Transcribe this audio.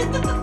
Ha ha ha!